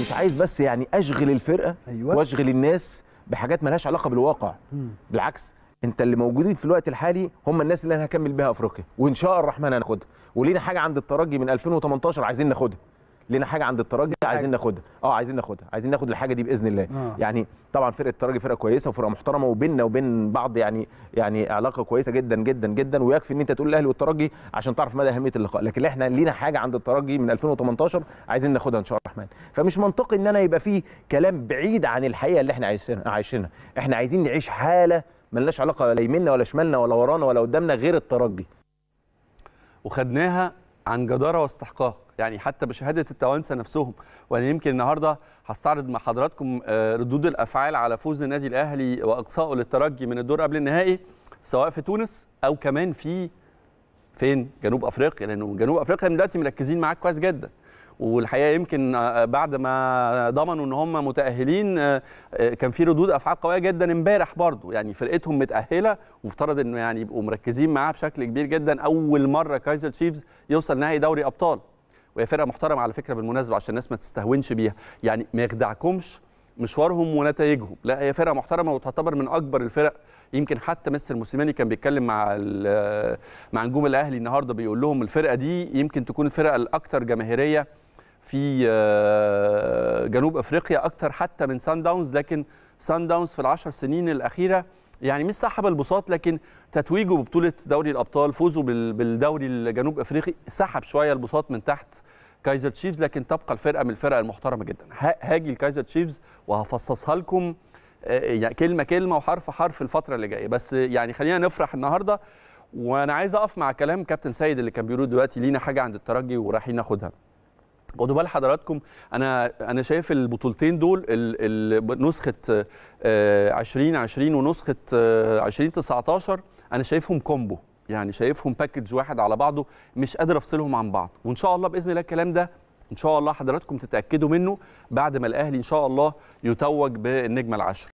مش عايز بس يعني أشغل الفرقة أيوة. وأشغل الناس بحاجات مالهاش علاقة بالواقع مم. بالعكس أنت اللي موجودين في الوقت الحالي هم الناس اللي أنا هكمل بيها أفريقيا وإن شاء الرحمن هناخدها ولينا حاجة عند الترجي من 2018 عايزين ناخدها لينا حاجة عند الترجي عايزين ناخدها. آه عايزين ناخدها. عايزين ناخد الحاجة دي بإذن الله. آه. يعني طبعا فرقة الترجي فرقة كويسة وفرقة محترمة وبيننا وبين بعض يعني يعني علاقة كويسة جدا جدا جدا. ويكفي إن أنت تقول الاهلي والترجي عشان تعرف مدى أهمية اللقاء. لكن إحنا لينا حاجة عند الترجي من 2018 عايزين ناخدها إن شاء الله الرحمن فمش منطقي إن أنا يبقى فيه كلام بعيد عن الحقيقة اللي إحنا عايشينها عايشينها. إحنا عايزين نعيش حالة ملناش علاقة لا يمنا ولا شمالنا ولا ورانا ولا قدامنا غير الترجي. وخدناها عن جدارة واستحقاق. يعني حتى بشهادة التوانسة نفسهم. وأنا يمكن النهارده هستعرض مع حضراتكم آه، ردود الأفعال على فوز النادي الأهلي وإقصائه للترجي من الدور قبل النهائي سواء في تونس أو كمان في فين؟ جنوب أفريقيا لأنه جنوب أفريقيا دلوقتي مركزين معاك كويس جدا. والحقيقة يمكن آه، بعد ما ضمنوا إن هم متأهلين آه، كان في ردود أفعال قوية جدا امبارح برضو. يعني فرقتهم متأهلة وافترض إنه يعني يبقوا مركزين معاها بشكل كبير جدا. أول مرة كايزر تشيفز يوصل نهائي دوري أبطال. وهي فرقة محترمة على فكرة بالمناسبة عشان الناس ما تستهونش بيها. يعني ما يخدعكمش مشوارهم ونتائجهم. لا هي فرقة محترمة وتعتبر من أكبر الفرق. يمكن حتى مستر موسيماني كان بيتكلم مع مع نجوم الأهلي النهارده بيقول لهم الفرقة دي يمكن تكون الفرقة الاكثر جماهيرية في آه، جنوب أفريقيا أكتر حتى من سان داونز لكن سان داونز في العشر سنين الأخيرة يعني مش سحب البساط لكن تتويجه ببطولة دوري الأبطال فوزه بال- بالدوري الجنوب أفريقي سحب شوية البساط من تحت كايزر تشيفز لكن تبقى الفرقة من الفرق المحترمة جدا. هاجي لكايزر تشيفز وهفصصها لكم آه، يعني كلمة كلمة وحرف حرف الفترة اللي جاية. بس يعني خلينا نفرح النهارده وأنا عايز أقف مع كلام كابتن سيد اللي كان بيقول دلوقتي لينا حاجة عند الترجي ورايحين ناخدها. خدوا بال حضراتكم. أنا أنا شايف البطولتين دول نسخة آه، 2020 ونسخة آه، 2019 أنا شايفهم combo يعني شايفهم package واحد على بعضه مش قادر أفصلهم عن بعض. وإن شاء الله بإذن الله الكلام ده إن شاء الله حضراتكم تتأكدوا منه بعد ما الأهلي إن شاء الله يتوج بالنجمه العشر